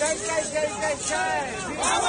Guys, guys, guys, guys!